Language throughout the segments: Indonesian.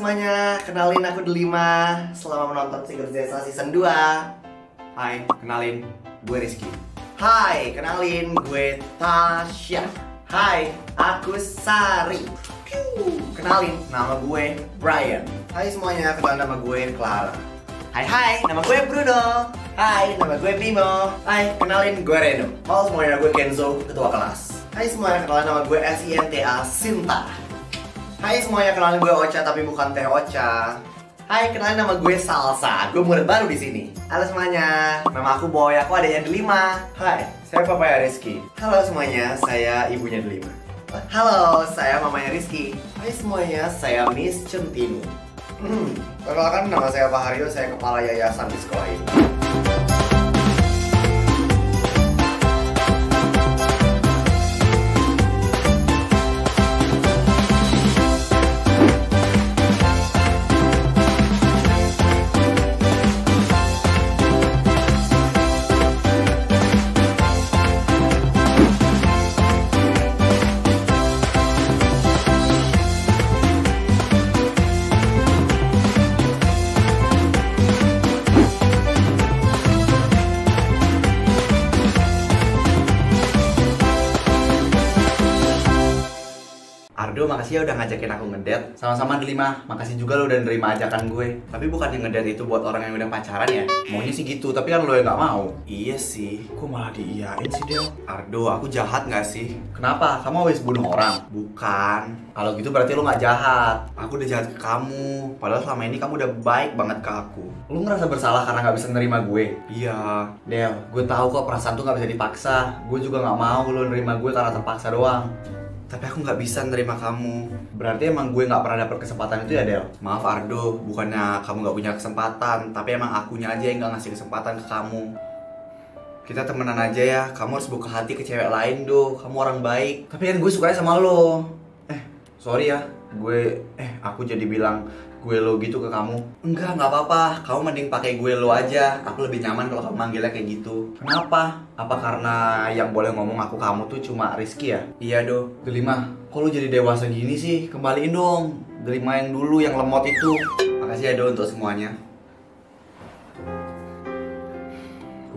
semuanya, kenalin aku Delima. Selamat menonton Secret Desa Season 2 Hai, kenalin, gue Rizky. Hai, kenalin gue Tasya. Hai, aku Sari. Kenalin, nama gue Brian. Hai semuanya, kenalin nama gue Clara. Hai hai, nama gue Bruno. Hai, nama gue Bimo. Hai, kenalin gue Reno. Halo semuanya, gue Kenzo, ketua kelas. Hai semuanya, kenalin nama gue S-I-N-T-A Sinta Hai semuanya, kenalin gue Ocha tapi bukan Teh Ocha. Hai, kenalin nama gue Salsa. Gue murid baru di sini. Halo semuanya, nama aku Boy. Aku adanya Delima. Hai, Saya papaya Rizky. halo semuanya. Saya ibunya Delima. Halo, saya mamanya Rizky. Hai semuanya, saya Miss Centini. Hmm, perkenalkan nama saya Pak Haryo. Saya kepala yayasan di sekolah ini. Makasih ya udah ngajakin aku ngedet. Sama-sama Delima, makasih juga lo udah nerima ajakan gue. Tapi bukan yang ngedet itu buat orang yang udah pacaran ya? Maunya sih gitu, tapi kan lo yang nggak mau. Iya sih, kok malah diiyain sih Del? Ardo, aku jahat nggak sih? Kenapa? Kamu habis bunuh orang? Bukan. Kalau gitu berarti lo nggak jahat. Aku udah jahat ke kamu. Padahal selama ini kamu udah baik banget ke aku. Lo ngerasa bersalah karena nggak bisa nerima gue? Iya. Del, gue tahu kok perasaan tuh nggak bisa dipaksa. Gue juga nggak mau lo nerima gue karena terpaksa doang. Tapi aku nggak bisa nerima kamu. Berarti emang gue nggak pernah dapet kesempatan itu ya Del? Maaf Ardo, bukannya kamu nggak punya kesempatan, tapi emang akunya aja yang nggak ngasih kesempatan ke kamu. Kita temenan aja ya, kamu harus buka hati ke cewek lain do. Kamu orang baik. Tapi kan gue sukanya sama lo. Eh, sorry ya, gue eh aku jadi bilang gue lo gitu ke kamu. Enggak, nggak apa-apa. Kamu mending pakai gue lo aja. Aku lebih nyaman kalau kamu manggilnya kayak gitu. Kenapa? Apa karena yang boleh ngomong aku kamu tuh cuma Rizky ya? Iya do. Delima, kok jadi dewasa gini sih? Kembaliin dong. Delima yang dulu yang lemot itu. Makasih ya do untuk semuanya.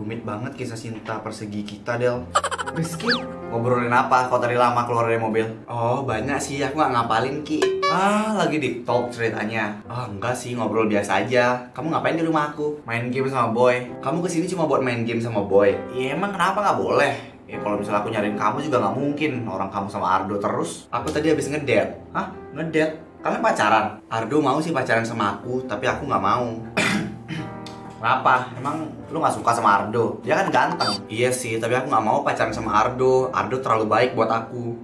Rumit banget kisah cinta persegi kita Del. Rizky, ngobrolin apa kau tadi lama keluar dari mobil? Oh banyak sih, aku nggak ngapalin Ki Ah, lagi di talk ceritanya Ah, enggak sih, ngobrol biasa aja Kamu ngapain di rumah aku? Main game sama Boy Kamu ke sini cuma buat main game sama Boy? Iya emang kenapa nggak boleh? Ya kalau misalnya aku nyariin kamu juga nggak mungkin Orang kamu sama Ardo terus Aku tadi habis ngedet Hah? Ngedet? Kalian pacaran? Ardo mau sih pacaran sama aku, tapi aku nggak mau Kenapa? Emang lu gak suka sama Ardo? Dia kan ganteng. Iya sih, tapi aku gak mau pacaran sama Ardo. Ardo terlalu baik buat aku.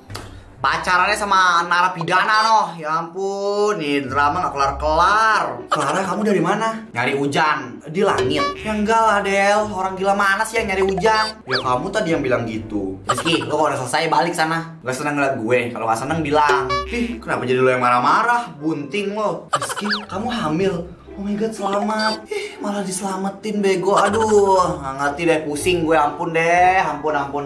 Pacarannya sama narapidana noh Ya ampun, nih drama gak kelar-kelar. Clara, kamu dari mana? Nyari hujan. Di langit. Ya enggak lah Del, orang gila mana sih yang nyari hujan? Ya kamu tadi yang bilang gitu. Rizky, lo kalau udah selesai balik sana. Gak seneng ngeliat gue, kalau gak seneng bilang. Ih, kenapa jadi lo yang marah-marah? Bunting lo Rizky, kamu hamil Oh my god, selamat. Ih, malah diselamatin bego. Aduh, nggak ngerti deh, pusing gue. Ampun deh, ampun ampun.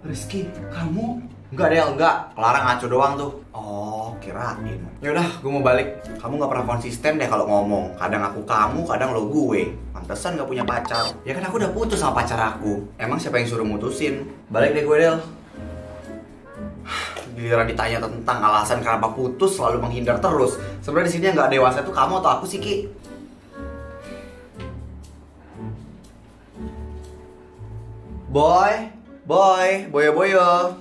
Rizky, kamu? Enggak deh, enggak. Clara ngaco doang tuh. Oh, kirain. Ya udah, gue mau balik. Kamu nggak pernah konsisten deh kalau ngomong. Kadang aku kamu, kadang lo gue. Pantesan nggak punya pacar. Ya kan aku udah putus sama pacar aku. Emang siapa yang suruh mutusin? Balik deh gue, Del. giliran ditanya tentang alasan kenapa putus selalu menghindar terus. Sebenarnya di sini nggak dewasa itu kamu atau aku sih Ki? Boy, boy, boyo boyo.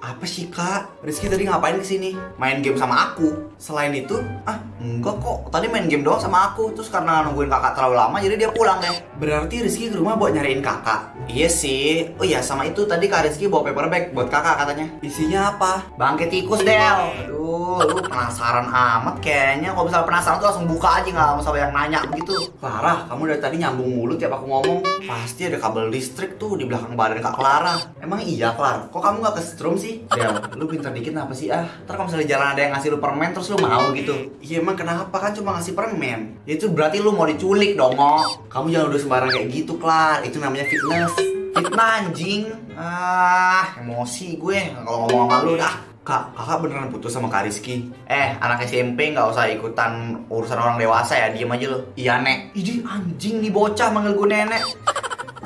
Apa sih kak? Rizky tadi ngapain ke sini? Main game sama aku. Selain itu, ah enggak kok. Tadi main game doang sama aku. Terus karena nungguin kakak terlalu lama, jadi dia pulang deh. Berarti Rizky ke rumah buat nyariin kakak. Iya sih. Oh iya, sama itu tadi kak Rizky bawa paper bag buat kakak katanya. Isinya apa? Bangke tikus Del. Aduh, lu penasaran amat kayaknya. Kalau misalnya penasaran tuh langsung buka aja nggak usah banyak nanya begitu. Clara, kamu dari tadi nyambung mulu tiap aku ngomong. Pasti ada kabel listrik tuh di belakang badan kak Clara. Emang iya Clara? Kok kamu nggak kesetrum sih? Del, lu pintar dikit apa sih ah? Ntar kalau misalnya jalan ada yang ngasih lu permen terus lu mau gitu. Iya emang kenapa kan cuma ngasih permen? Ya, Itu berarti lu mau diculik dong, Mo. Kamu jangan udah sembarang kayak gitu, Clar. Itu namanya fitness. Fitnah anjing. Ah, emosi gue kalau ngomong sama lu dah. Kak, kakak beneran putus sama Kak Rizky? Eh, anak SMP nggak usah ikutan urusan orang dewasa ya, diem aja lo. Iya, Nek. Ini anjing nih bocah manggil gue nenek.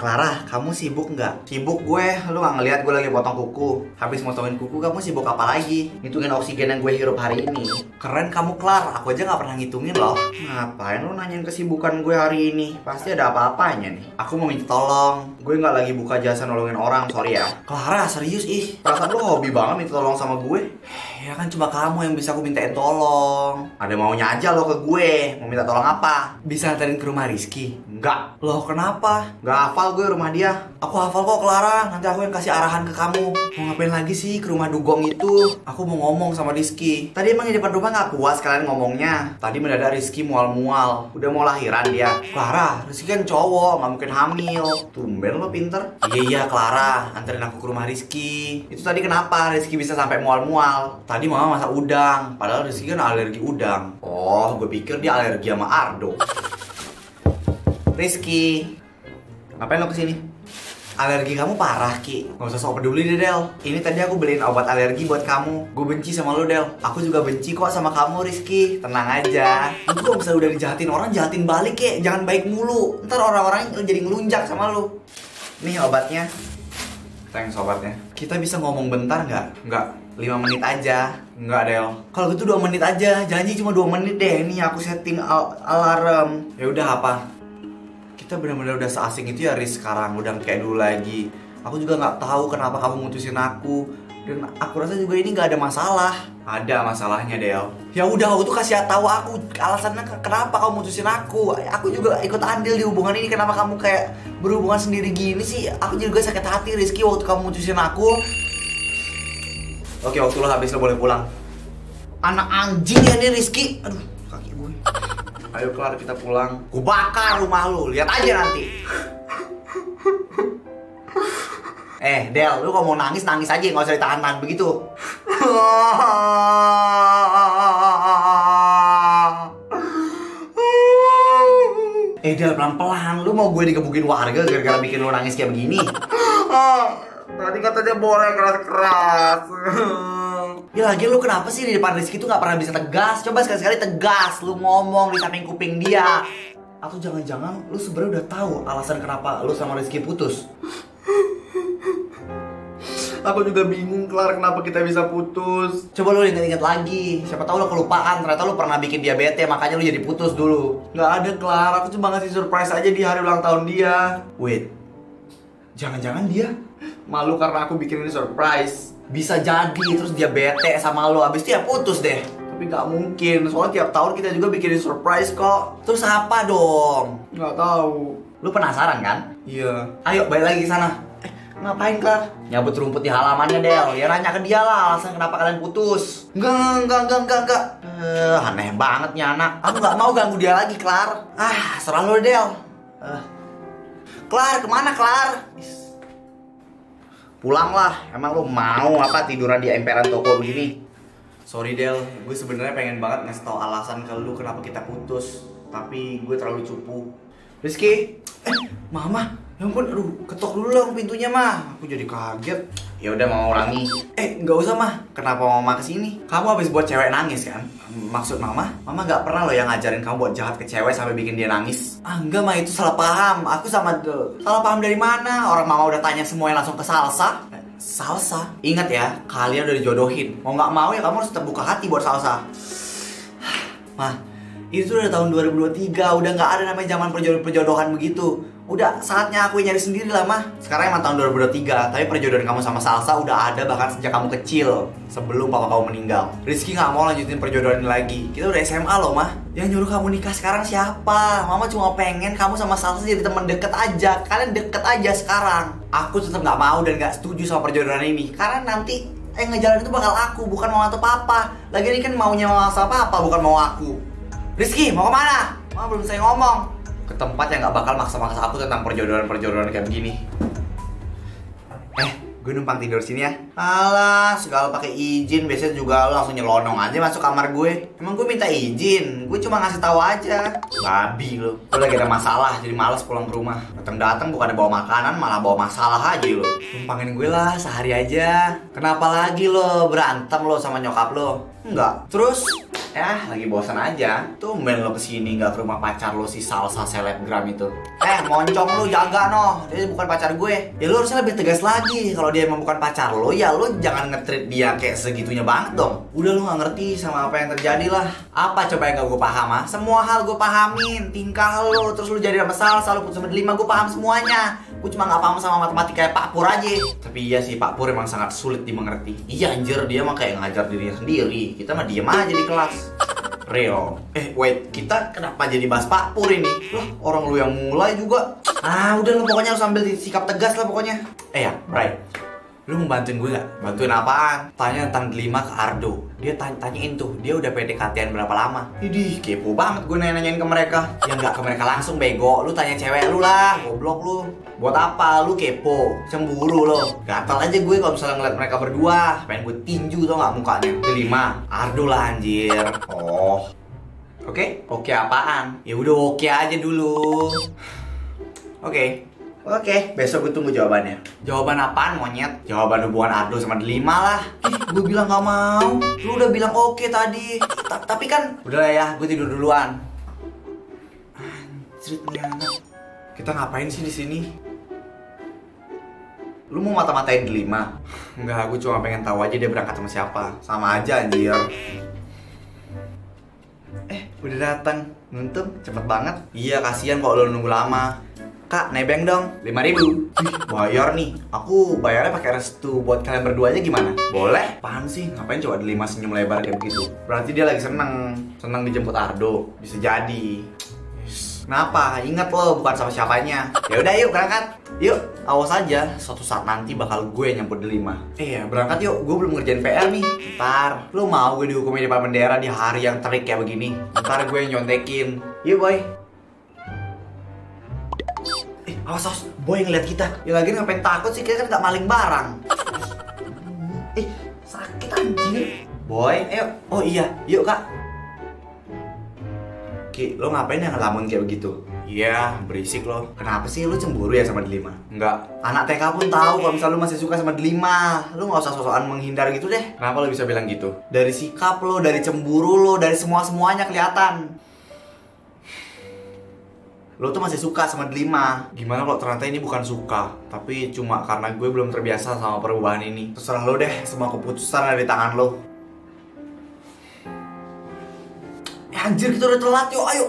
Clara, kamu sibuk nggak? Sibuk gue, lu nggak ngeliat gue lagi potong kuku. Habis motongin kuku, kamu sibuk apa lagi? Ngitungin oksigen yang gue hirup hari ini. Keren kamu, Clara. Aku aja nggak pernah ngitungin loh. Ngapain lu nanyain kesibukan gue hari ini? Pasti ada apa-apanya nih. Aku mau minta tolong. Gue nggak lagi buka jasa nolongin orang, sorry ya. Clara, serius ih. Perasaan lu hobi banget minta tolong sama gue. Ya kan cuma kamu yang bisa aku mintain tolong. Ada maunya aja lo ke gue. Mau minta tolong apa? Bisa anterin ke rumah Rizky? Enggak. Loh kenapa? Enggak hafal gue rumah dia. Aku hafal kok Clara. Nanti aku yang kasih arahan ke kamu. Mau ngapain lagi sih ke rumah Dugong itu? Aku mau ngomong sama Rizky. Tadi emang di depan rumah nggak puas kalian ngomongnya. Tadi mendadak Rizky mual-mual. Udah mau lahiran dia. Clara, Rizky kan cowok, nggak mungkin hamil. Tumben lo pinter. Iya iya Clara, anterin aku ke rumah Rizky. Itu tadi kenapa Rizky bisa sampai mual-mual? Tadi mama masak udang, padahal Rizky kan alergi udang. Oh, gue pikir dia alergi sama Ardo. Rizky, ngapain lo ke sini? Alergi kamu parah, Ki. Gak usah sok peduli deh, Del. Ini tadi aku beliin obat alergi buat kamu. Gue benci sama lo, Del. Aku juga benci kok sama kamu, Rizky. Tenang aja. Tuh kalau misalnya udah dijahatin orang, jahatin balik, ya. Jangan baik mulu. Ntar orang-orang jadi ngelunjak sama lo. Nih obatnya. Thanks obatnya. Kita bisa ngomong bentar nggak? Nggak. 5 menit aja. Nggak, Del. Kalau gitu 2 menit aja. Janji cuma 2 menit deh. Ini aku setting al alarm. Ya udah apa? Kita benar-benar udah seasing itu ya Riz sekarang. Udah kayak dulu lagi. Aku juga nggak tahu kenapa kamu mutusin aku. Dan aku rasa juga ini nggak ada masalah. Ada masalahnya, Del. Ya udah, aku tuh kasih tahu aku alasannya ke- kenapa kamu mutusin aku. Aku juga ikut andil di hubungan ini. Kenapa kamu kayak berhubungan sendiri gini sih? Aku juga sakit hati, Rizky, waktu kamu mutusin aku. Oke, waktu lo habis lo boleh pulang. Anak anjing ya nih Rizky. Aduh. Ayo kelar kita pulang. Gue bakar rumah lu, lihat aja nanti. Eh, Del, lu kalau mau nangis nangis aja, nggak usah ditahan-tahan begitu. Eh, Del, pelan-pelan. Lu mau gue digebukin warga gara-gara bikin lu nangis kayak begini? Tadi katanya boleh keras-keras. Ya lagi lu kenapa sih di depan Rizky tuh nggak pernah bisa tegas? Coba sekali-sekali tegas, lu ngomong di samping kuping dia. Atau jangan-jangan lu sebenarnya udah tahu alasan kenapa lu sama Rizky putus? Aku juga bingung, Kelar, kenapa kita bisa putus. Coba lu inget-inget lagi. Siapa tahu lu kelupaan, ternyata lu pernah bikin dia bete, makanya lu jadi putus dulu. Nggak ada, Kelar. Aku cuma ngasih surprise aja di hari ulang tahun dia. Wait, jangan-jangan dia malu karena aku bikin ini surprise. Bisa jadi, terus dia bete sama lo, abis itu ya putus deh. Tapi nggak mungkin, soalnya tiap tahun kita juga bikinin surprise kok. Terus apa dong? Nggak tahu. Lu penasaran kan? Iya. Ayo balik lagi ke sana. Eh, ngapain Klar? Nyabut rumput di halamannya Del. Ya nanya ke dia lah alasan kenapa kalian putus. Enggak, enggak, enggak, enggak, enggak. Eh, aneh banget nih anak. Aku nggak mau ganggu dia lagi, Klar. Ah, serah lu Del. Eh. Klar, ke mana Klar? Pulanglah, emang lu mau apa tiduran di emperan toko begini? Sorry Del, gue sebenarnya pengen banget ngasih tau alasan ke lu kenapa kita putus, tapi gue terlalu cupu. Rizky, eh, mama, ya ampun, aduh, ketok dulu dong pintunya mah. Aku jadi kaget. Ya udah mau ulangi. Eh, nggak usah mah. Kenapa mama ke sini? Kamu habis buat cewek nangis kan? Maksud mama? Mama nggak pernah loh yang ngajarin kamu buat jahat ke cewek sampai bikin dia nangis. Ah, enggak mah itu salah paham. Aku sama salah paham dari mana? Orang mama udah tanya semuanya langsung ke salsa. Eh, Salsa? Ingat ya, kalian udah dijodohin. Mau nggak mau ya kamu harus tetap buka hati buat salsa. Mah, itu udah tahun 2023, udah nggak ada namanya zaman perjodohan, begitu. Udah saatnya aku nyari sendiri lah mah. Sekarang emang tahun 2023, tapi perjodohan kamu sama Salsa udah ada bahkan sejak kamu kecil, sebelum papa kamu meninggal. Rizky nggak mau lanjutin perjodohan ini lagi. Kita udah SMA loh mah. Yang nyuruh kamu nikah sekarang siapa? Mama cuma pengen kamu sama Salsa jadi teman deket aja. Kalian deket aja sekarang. Aku tetap nggak mau dan nggak setuju sama perjodohan ini, karena nanti yang ngejalan itu bakal aku, bukan mau atau papa. Lagi ini kan maunya mama sama papa, bukan mau aku. Rizky, mau ke mana? Mama belum saya ngomong. Ke tempat yang nggak bakal maksa-maksa aku tentang perjodohan-perjodohan kayak begini. Eh, Gue numpang tidur sini ya. Alah, segala pakai izin, biasanya juga lo langsung nyelonong aja masuk kamar gue. Emang gue minta izin, gue cuma ngasih tahu aja. Babi lo. Gue lagi ada masalah, jadi males pulang ke rumah. Datang-datang bukan bawa makanan, malah bawa masalah aja lo. Numpangin gue lah sehari aja. Kenapa lagi lo berantem lo sama nyokap lo? Enggak. Terus Ya, lagi bosan aja. Tumben lo ke sini nggak ke rumah pacar lo si salsa selebgram itu. Eh, moncong lo jaga no. Dia bukan pacar gue. Ya lo harusnya lebih tegas lagi. Kalau dia emang bukan pacar lo, ya lo jangan ngetrit dia kayak segitunya banget dong. Udah lo nggak ngerti sama apa yang terjadi lah. Apa coba yang gak gue paham ah? Semua hal gue pahamin. Tingkah lo, terus lo jadi sama salsa, lo putus sama delima, gue paham semuanya. Gue cuma nggak paham sama matematika Pak Pur aja. Tapi iya sih, Pak Pur emang sangat sulit dimengerti. Iya anjir, dia mah kayak ngajar dirinya sendiri. Kita mah diem aja di kelas. Real. Eh, wait, kita kenapa jadi bahas Pak Pur ini? Loh, orang lu yang mulai juga. Ah, udah lu pokoknya harus ambil sikap tegas lah pokoknya. Eh ya, Bray. Lu mau bantuin gue gak? Bantuin apaan? Tanya tentang delima ke Ardo. Dia tanya tanyain tuh, dia udah PDKT-an berapa lama? Idih, kepo banget gue nanya-nanyain ke mereka. Ya nggak ke mereka langsung bego, lu tanya cewek lu lah, goblok lu. Buat apa? Lu kepo, cemburu lo. Gatal aja gue kalau misalnya ngeliat mereka berdua. Pengen gue tinju tau gak mukanya. Delima, Ardo lah anjir. Oh, Oke? oke apaan? Ya udah oke aja dulu. Oke. Oke, besok gue tunggu jawabannya. Jawaban apaan monyet? Jawaban hubungan Ardo sama Delima lah. Ih, gue bilang gak mau. Lu udah bilang oke tadi. Ta- Tapi kan Udah lah ya, gue tidur duluan. Anjrit nih anak. Kita ngapain sih di sini? Lu mau mata-matain Delima? Enggak, gue cuma pengen tahu aja dia berangkat sama siapa. Sama aja anjir. Eh, udah datang. Nuntum, cepet banget. Iya, kasihan kok lu nunggu lama. Kak, nebeng dong. 5000 Ih, bayar nih. Aku bayarnya pakai restu buat kalian berdua aja gimana? Boleh? Apaan sih? Ngapain coba delima senyum lebar kayak begitu? Berarti dia lagi seneng. Seneng dijemput Ardo. Bisa jadi. Kenapa? Ingat lo bukan sama siapanya. Ya udah yuk berangkat. Yuk, awas aja. Suatu saat nanti bakal gue nyemput delima Iya, berangkat yuk. Gue belum ngerjain PR nih. Ntar, lo mau gue dihukum di depan bendera di hari yang terik kayak begini? Ntar gue nyontekin. Yuk boy. Eh, awas awas, boy ngeliat kita. Ya lagi ngapain takut sih, kita kan gak maling barang. Eh, sakit anjir Boy, ayo. Oh iya, yuk kak. Ki, lo ngapain yang ngelamun kayak begitu? Iya, berisik loh. Kenapa sih lo cemburu ya sama Delima? Enggak. Anak TK pun tahu kalau misalnya lo masih suka sama Delima. Lo gak usah sosokan menghindar gitu deh. Kenapa lo bisa bilang gitu? Dari sikap lo, dari cemburu lo, dari semua-semuanya kelihatan Lo tuh masih suka sama Delima. Gimana kalau ternyata ini bukan suka, tapi cuma karena gue belum terbiasa sama perubahan ini. Terserah lo deh, semua keputusan ada di tangan lo. Eh anjir kita udah telat yuk, ayo